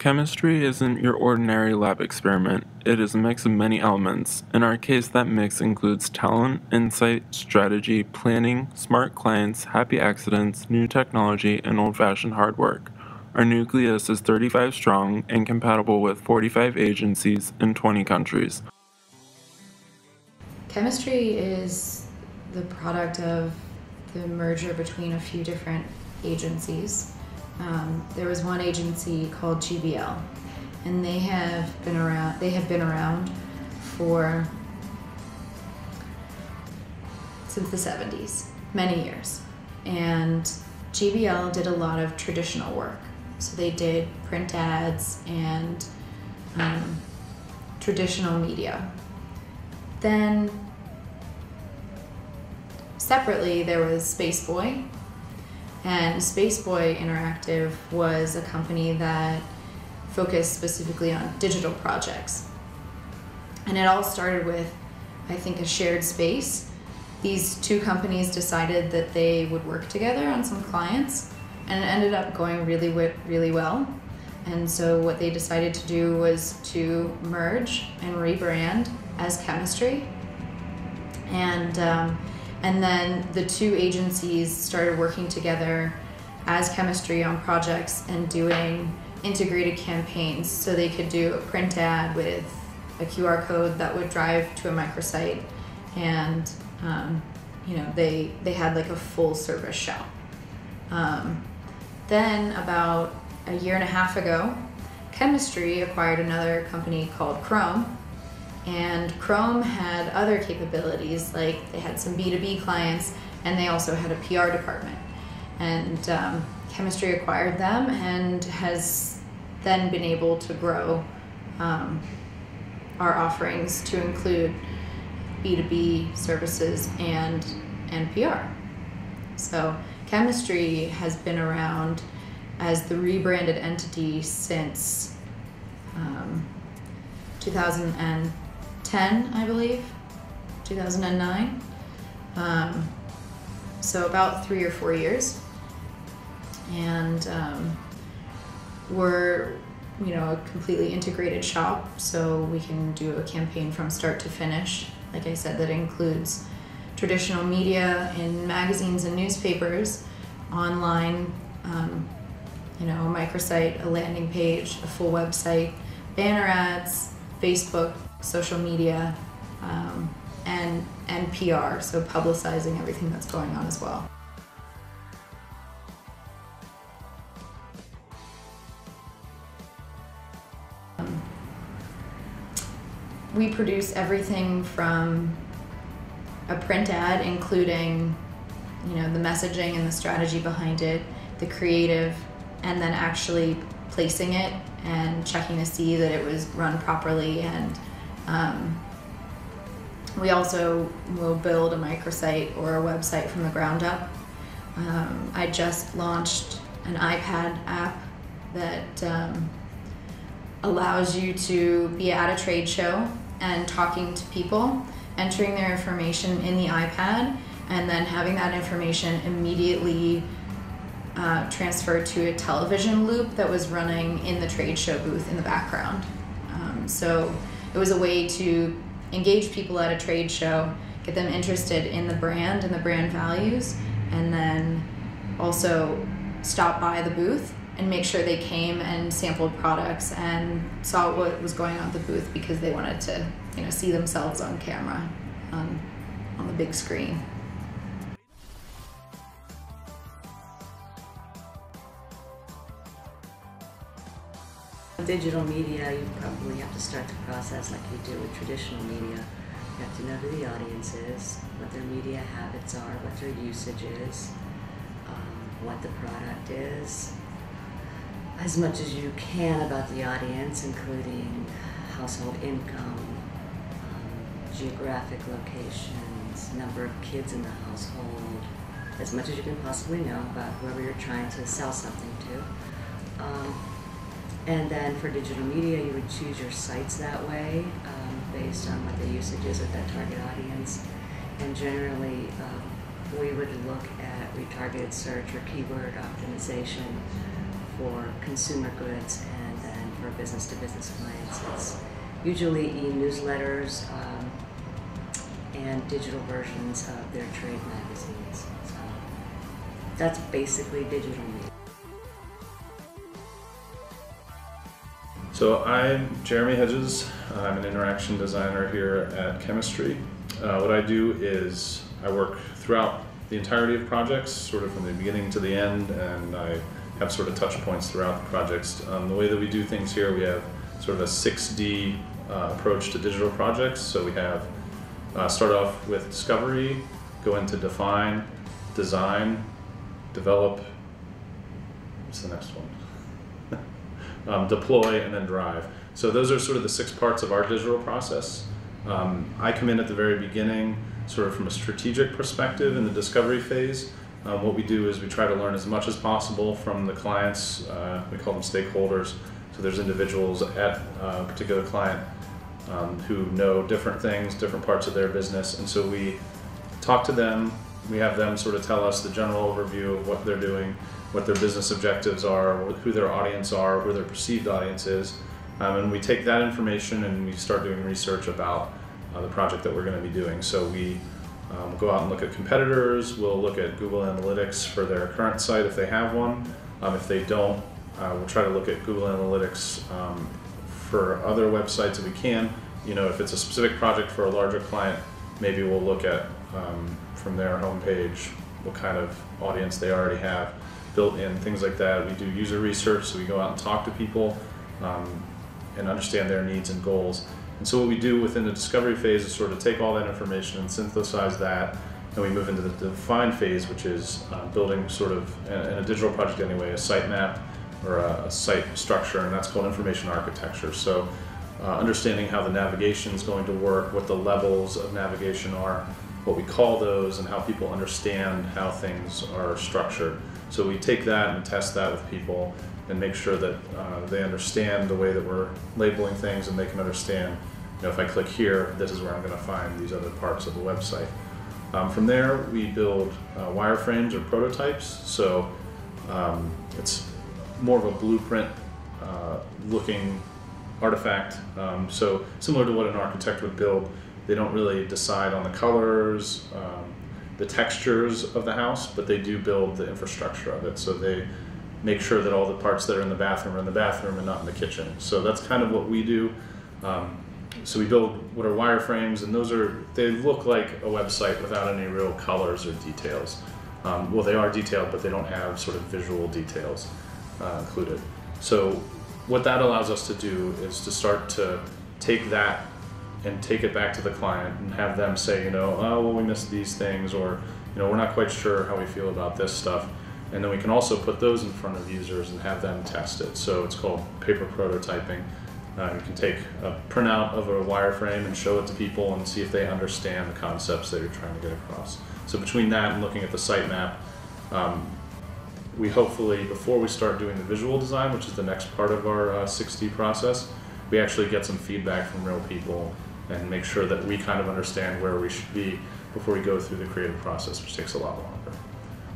Chemistry isn't your ordinary lab experiment. It is a mix of many elements. In our case, that mix includes talent, insight, strategy, planning, smart clients, happy accidents, new technology, and old fashioned hard work. Our nucleus is 35 strong and compatible with 45 agencies in 20 countries. Chemistry is the product of the merger between a few different agencies um, there was one agency called GBL, and they have been around. They have been around for since the 70s, many years, and GBL did a lot of traditional work. So they did print ads and um, traditional media. Then separately, there was Spaceboy, and Spaceboy Interactive was a company that focused specifically on digital projects. And it all started with, I think, a shared space. These two companies decided that they would work together on some clients, and it ended up going really, really well. And so, what they decided to do was to merge and rebrand as Chemistry. And um, and then the two agencies started working together as chemistry on projects and doing integrated campaigns so they could do a print ad with a QR code that would drive to a microsite. And um, you know they they had like a full service shop um, then about a year and a half ago chemistry acquired another company called chrome and Chrome had other capabilities, like they had some B2B clients and they also had a PR department. And um, Chemistry acquired them and has then been able to grow um, our offerings to include B2B services and, and PR. So Chemistry has been around as the rebranded entity since um, 2000 10, I believe, 2009. Um, so about three or four years. And um, we're, you know, a completely integrated shop, so we can do a campaign from start to finish. Like I said, that includes traditional media in magazines and newspapers, online, um, you know, a microsite, a landing page, a full website, banner ads, Facebook, social media, um, and and PR, so publicizing everything that's going on as well. Um, we produce everything from a print ad, including you know the messaging and the strategy behind it, the creative, and then actually placing it and checking to see that it was run properly and um, we also will build a microsite or a website from the ground up. Um, I just launched an iPad app that um, allows you to be at a trade show and talking to people, entering their information in the iPad, and then having that information immediately uh, transferred to a television loop that was running in the trade show booth in the background. Um, so it was a way to engage people at a trade show, get them interested in the brand and the brand values, and then also stop by the booth and make sure they came and sampled products and saw what was going on at the booth because they wanted to, you know, see themselves on camera on, on the big screen. Digital media, you probably have to start the process like you do with traditional media. You have to know who the audience is, what their media habits are, what their usage is, um, what the product is, as much as you can about the audience, including household income, um, geographic locations, number of kids in the household, as much as you can possibly know about whoever you're trying to sell something to. Um, and then for digital media, you would choose your sites that way um, based on what the usage is with that target audience. And generally, um, we would look at retargeted search or keyword optimization for consumer goods and then for business to business clients. It's usually e-newsletters um, and digital versions of their trade magazines. So that's basically digital media. So I'm Jeremy Hedges. I'm an interaction designer here at Chemistry. Uh, what I do is I work throughout the entirety of projects, sort of from the beginning to the end, and I have sort of touch points throughout the projects. Um, the way that we do things here, we have sort of a 6D uh, approach to digital projects. So we have uh, start off with discovery, go into define, design, develop. What's the next one? Um, deploy, and then drive. So those are sort of the six parts of our digital process. Um, I come in at the very beginning, sort of from a strategic perspective in the discovery phase. Um, what we do is we try to learn as much as possible from the clients. Uh, we call them stakeholders. So there's individuals at a particular client um, who know different things, different parts of their business, and so we talk to them. We have them sort of tell us the general overview of what they're doing what their business objectives are, who their audience are, who their perceived audience is. Um, and we take that information and we start doing research about uh, the project that we're going to be doing. So we um, go out and look at competitors, we'll look at Google Analytics for their current site if they have one. Um, if they don't, uh, we'll try to look at Google Analytics um, for other websites if we can. You know, if it's a specific project for a larger client, maybe we'll look at um, from their homepage what kind of audience they already have built in, things like that. We do user research, so we go out and talk to people um, and understand their needs and goals. And so what we do within the discovery phase is sort of take all that information and synthesize that, and we move into the define phase, which is uh, building sort of, in a digital project anyway, a site map or a, site structure, and that's called information architecture. So uh, understanding how the navigation is going to work, what the levels of navigation are, what we call those, and how people understand how things are structured. So we take that and test that with people and make sure that uh, they understand the way that we're labeling things and they can understand, you know, if I click here, this is where I'm going to find these other parts of the website. Um, from there, we build uh, wireframes or prototypes. So um, it's more of a blueprint uh, looking artifact. Um, so similar to what an architect would build, they don't really decide on the colors, um, the textures of the house, but they do build the infrastructure of it. So they make sure that all the parts that are in the bathroom are in the bathroom and not in the kitchen. So that's kind of what we do. Um, so we build what are wireframes, and those are they look like a website without any real colors or details. Um, well, they are detailed, but they don't have sort of visual details uh, included. So what that allows us to do is to start to take that and take it back to the client and have them say, you know, oh, well, we missed these things, or, you know, we're not quite sure how we feel about this stuff. And then we can also put those in front of users and have them test it. So it's called paper prototyping. Uh, you can take a printout of a wireframe and show it to people and see if they understand the concepts that you're trying to get across. So between that and looking at the sitemap, um, we hopefully, before we start doing the visual design, which is the next part of our uh, 6D process, we actually get some feedback from real people and make sure that we kind of understand where we should be before we go through the creative process, which takes a lot longer.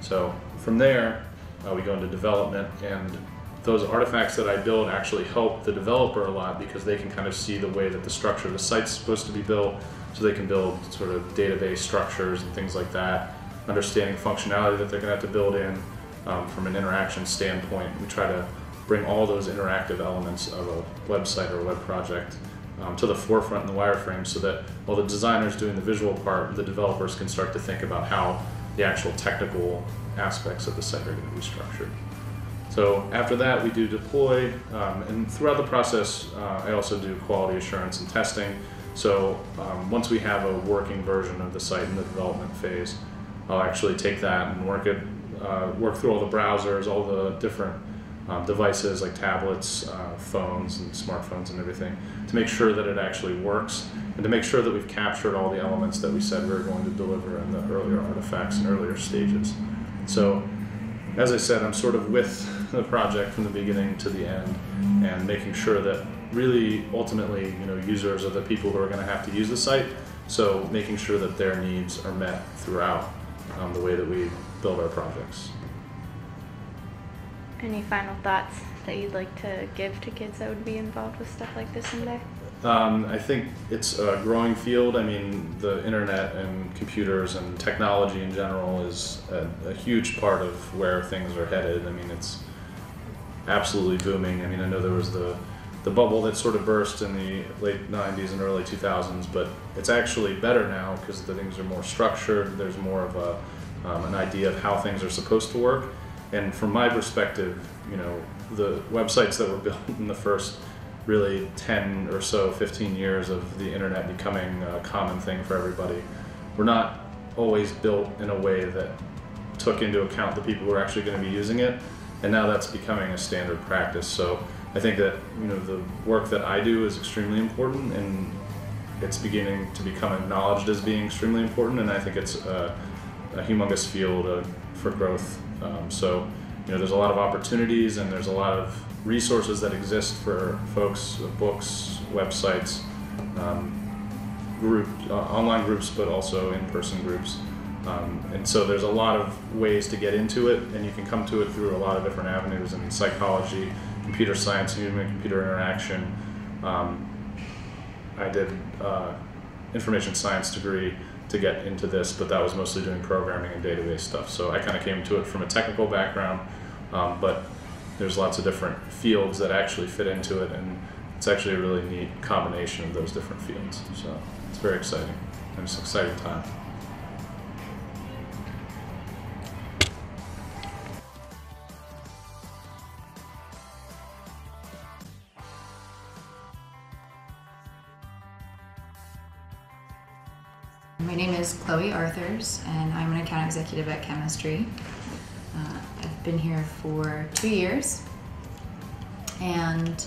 So from there, uh, we go into development, and those artifacts that I build actually help the developer a lot because they can kind of see the way that the structure of the site's supposed to be built, so they can build sort of database structures and things like that, understanding functionality that they're going to have to build in um, from an interaction standpoint. We try to bring all those interactive elements of a website or a web project um, to the forefront in the wireframe so that while the designer's doing the visual part, the developers can start to think about how the actual technical aspects of the site are going to be structured. So after that, we do deploy, um, and throughout the process, uh, I also do quality assurance and testing. So um, once we have a working version of the site in the development phase, I'll actually take that and work it, uh, work through all the browsers, all the different um, devices like tablets, uh, phones, and smartphones and everything to make sure that it actually works and to make sure that we've captured all the elements that we said we were going to deliver in the earlier artifacts and earlier stages. So, as I said, I'm sort of with the project from the beginning to the end and making sure that really ultimately, you know, users are the people who are going to have to use the site. So, making sure that their needs are met throughout um, the way that we build our projects. Any final thoughts? that you'd like to give to kids that would be involved with stuff like this someday? Um, I think it's a growing field. I mean, the internet and computers and technology in general is a, a, huge part of where things are headed. I mean, it's absolutely booming. I mean, I know there was the the bubble that sort of burst in the late 90s and early 2000s, but it's actually better now because the things are more structured. There's more of a um, an idea of how things are supposed to work. And from my perspective, you know, the websites that were built in the first really 10 or so, 15 years of the internet becoming a common thing for everybody were not always built in a way that took into account the people who are actually going to be using it. And now that's becoming a standard practice. So I think that you know the work that I do is extremely important, and it's beginning to become acknowledged as being extremely important. And I think it's a, a humongous field uh, for growth. Um, so you know, there's a lot of opportunities, and there's a lot of resources that exist for folks, uh, books, websites, um, group, uh, online groups, but also in-person groups. Um, and so there's a lot of ways to get into it, and you can come to it through a lot of different avenues in psychology, computer science, human computer interaction. Um, I did uh, information science degree to get into this, but that was mostly doing programming and database stuff. So I kind of came to it from a technical background, um, but there's lots of different fields that actually fit into it, and it's actually a really neat combination of those different fields. So it's very exciting, and it's an exciting time. Chloe Arthurs, and I'm an account executive at Chemistry. Uh, I've been here for two years, and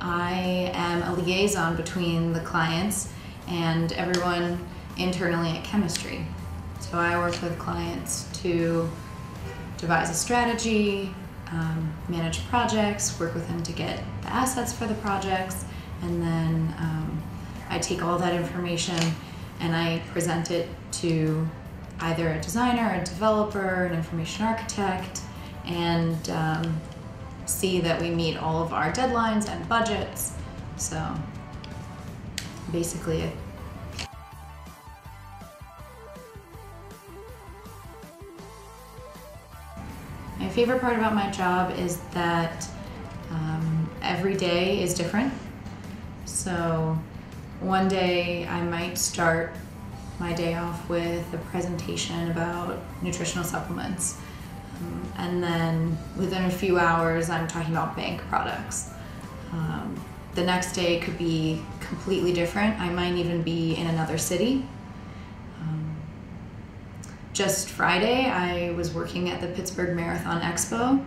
I am a liaison between the clients and everyone internally at Chemistry. So I work with clients to devise a strategy, um, manage projects, work with them to get the assets for the projects, and then um, I take all that information and I present it to either a designer, a developer, an information architect, and um, see that we meet all of our deadlines and budgets. So basically, my favorite part about my job is that um, every day is different. So one day I might start my day off with a presentation about nutritional supplements. Um, and then within a few hours, I'm talking about bank products. Um, the next day could be completely different. I might even be in another city. Um, just Friday, I was working at the Pittsburgh Marathon Expo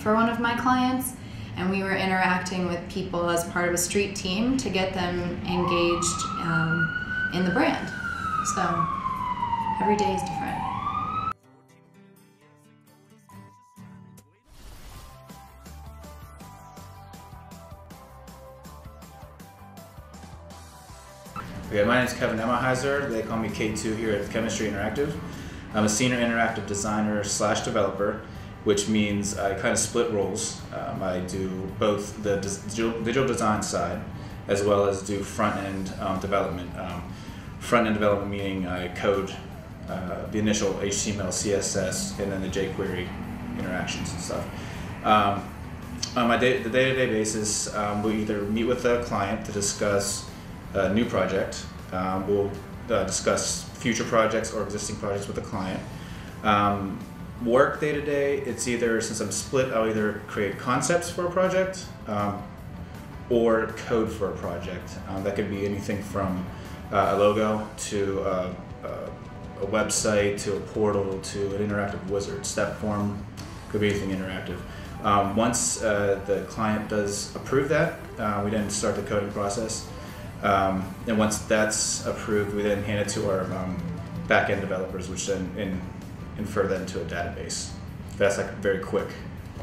for one of my clients and we were interacting with people as part of a street team to get them engaged um, in the brand. So every day is different. Okay, my name is Kevin Emmerheiser. They call me K2 here at Chemistry Interactive. I'm a senior interactive designer slash developer which means I kind of split roles. Um, I do both the digital, design side as well as do front end um, development. Um, front end development meaning I code uh, the initial HTML, CSS, and then the jQuery interactions and stuff. Um, on my day, the day-to-day basis, um, we either meet with a client to discuss a new project. We'll uh, discuss future projects or existing projects with the client. Um, work day to day, it's either, since I'm split, I'll either create concepts for a project um, or code for a project. Um, that could be anything from uh, a logo to uh, uh, a website to a portal to an interactive wizard. Step form could be anything interactive. Um, once uh, the client does approve that, uh, we then start the coding process. Um, and once that's approved, we then hand it to our um, back-end developers, which then in infer that into a database. That's like a very quick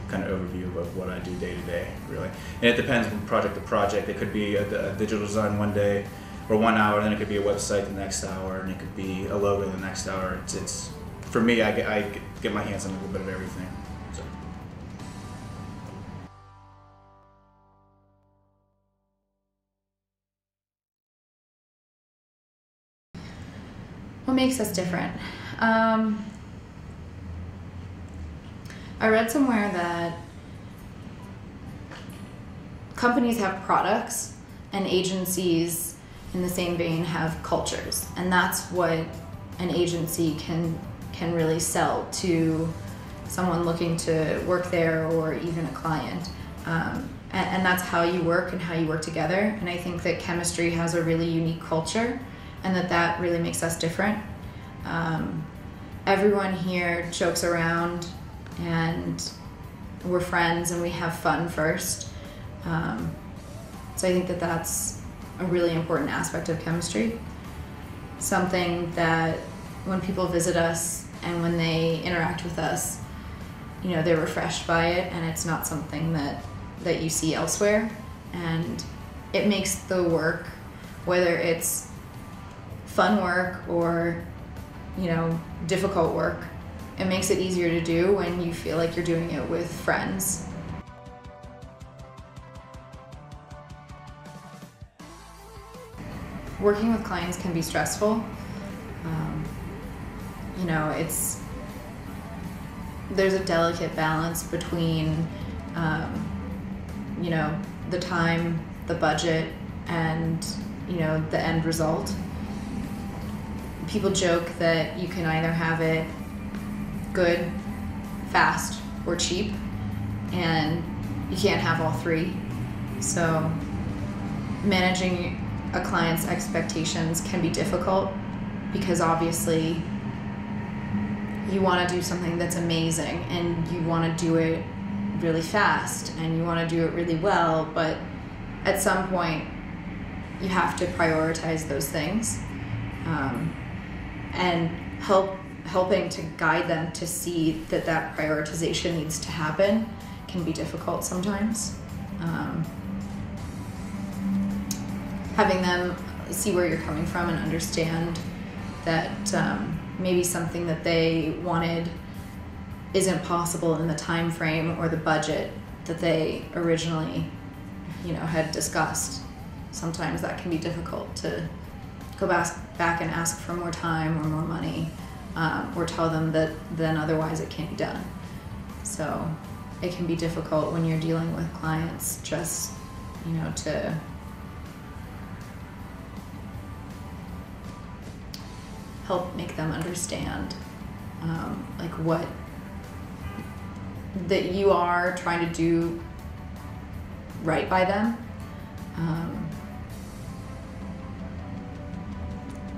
kind of overview of what I do day to day, really. And it depends from project to project. It could be a, a digital design one day or one hour, then it could be a website the next hour, and it could be a logo the next hour. It's, it's for me, I get, I get my hands on a little bit of everything. So. What makes us different? Um, I read somewhere that companies have products and agencies in the same vein have cultures. And that's what an agency can can really sell to someone looking to work there or even a client. Um, and, and that's how you work and how you work together. And i think that chemistry has a really unique culture and that that really makes us different. Um, everyone here jokes around and we're friends and we have fun first um, so I think that that's a really important aspect of chemistry. Something that when people visit us and when they interact with us, you know, they're refreshed by it and it's not something that, that you see elsewhere. And it makes the work, whether it's fun work or, you know, difficult work, it makes it easier to do when you feel like you're doing it with friends working with clients can be stressful. Um, you know, it's there's a delicate balance between, um, you know, the time, the budget, and you know the end result. People joke that you can either have it good, fast, or cheap, and you can't have all three. So managing a client's expectations can be difficult because obviously you want to do something that's amazing and you want to do it really fast and you want to do it really well, but at some point you have to prioritize those things um, and help helping to guide them to see that that prioritization needs to happen can be difficult sometimes. Um, having them see where you're coming from and understand that um, maybe something that they wanted isn't possible in the time frame or the budget that they originally you know had discussed sometimes that can be difficult to go back, back and ask for more time or more money um, or tell them that then otherwise it can't be done. So it can be difficult when you're dealing with clients just you know to help make them understand um, like what that you are trying to do right by them. Um,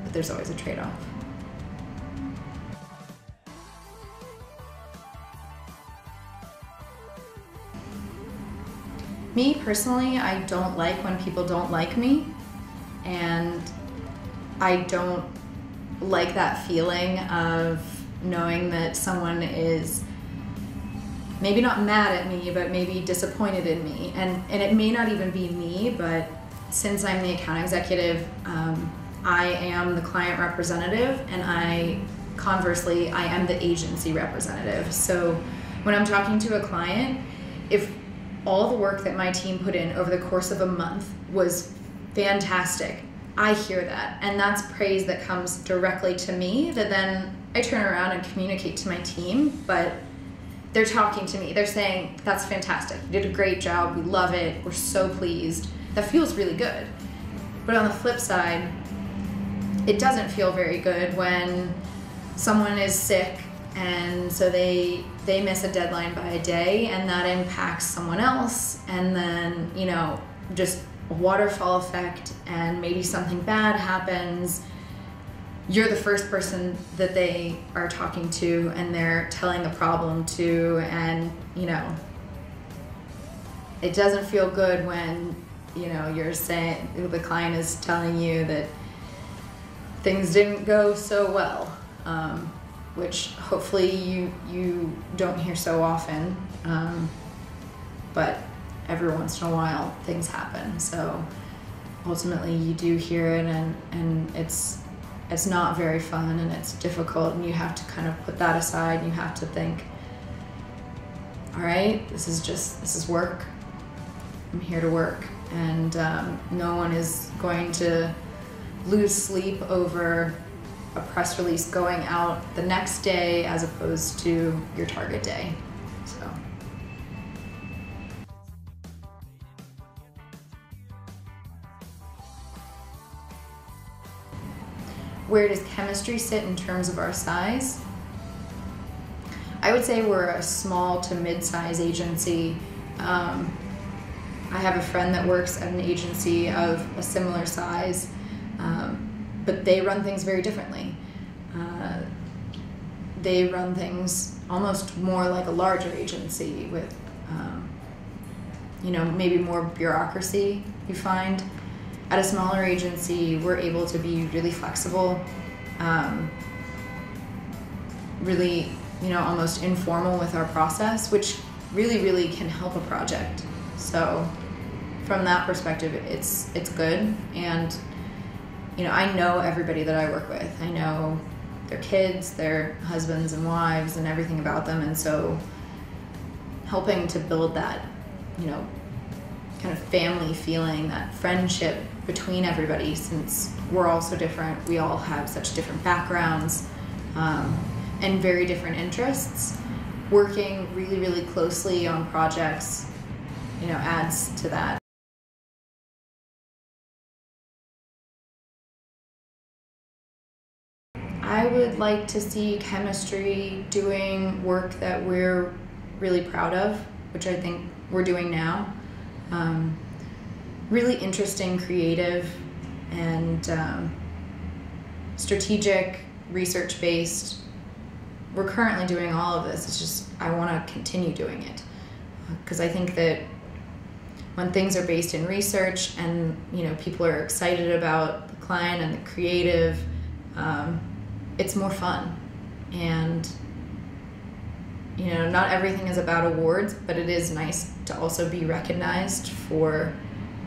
but there's always a trade-off me personally i don't like when people don't like me and i don't like that feeling of knowing that someone is maybe not mad at me, but maybe disappointed in me. And, and it may not even be me, but since I'm the account executive, um, I am the client representative, and I conversely, I am the agency representative. So when I'm talking to a client, if all the work that my team put in over the course of a month was fantastic, I hear that. And that's praise that comes directly to me that then I turn around and communicate to my team. But they're talking to me. They're saying, That's fantastic. You did a great job. We love it. We're so pleased. That feels really good. But on the flip side, it doesn't feel very good when someone is sick and so they they miss a deadline by a day and that impacts someone else. And then you know just waterfall effect and maybe something bad happens, you're the first person that they are talking to and they're telling the problem to. And you know it doesn't feel good when you know you're saying the client is telling you that things didn't go so well. Um, which hopefully you you don't hear so often um, but every once in a while things happen. So ultimately you do hear it and, and it's it's not very fun and it's difficult and you have to kind of put that aside. And you have to think all right this is just this is work. I'm here to work. And um, no one is going to lose sleep over a press release going out the next day as opposed to your target day. So. Where does chemistry sit in terms of our size? I would say we're a small to mid size agency. Um, I have a friend that works at an agency of a similar size, um, but they run things very differently. They run things almost more like a larger agency with, um, you know, maybe more bureaucracy, you find. At a smaller agency, we're able to be really flexible, um, really, you know, almost informal with our process, which really, really can help a project. So, from that perspective, it's it's good, and you know, I know everybody that I work with. I know their kids, their husbands and wives, and everything about them, and so helping to build that, you know, kind of family feeling, that friendship between everybody, since we're all so different. We all have such different backgrounds um, and very different interests. Working really, really closely on projects, you know, adds to that. I would like to see chemistry doing work that we're really proud of, which I think we're doing now. Um, really interesting, creative, and um, strategic, research based. We're currently doing all of this. It's just, I want to continue doing it. Because I think that when things are based in research and you know people are excited about the client and the creative um, it's more fun. And you know not everything is about awards but it is nice to also be recognized for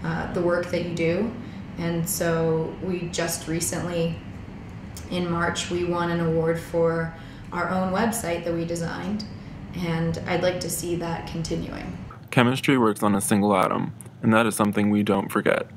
uh, the work that you do. And so we just recently in march we won an award for our own website that we designed and i'd like to see that continuing. Chemistry works on a single atom, and that is something we don't forget.